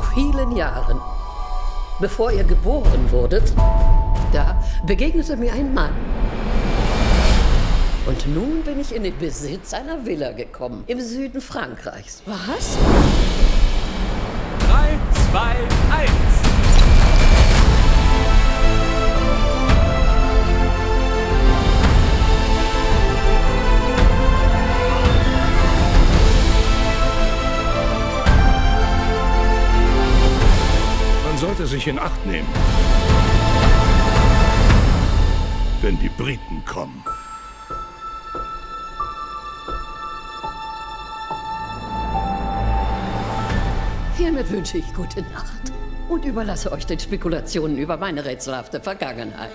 zehn Jahren, bevor ihr geboren wurdet, da begegnete mir ein Mann. Und nun bin ich in den Besitz einer Villa gekommen, im Süden Frankreichs. Was? Sollte sich in Acht nehmen. Wenn die Briten kommen. Hiermit wünsche ich gute Nacht und überlasse euch den Spekulationen über meine rätselhafte Vergangenheit.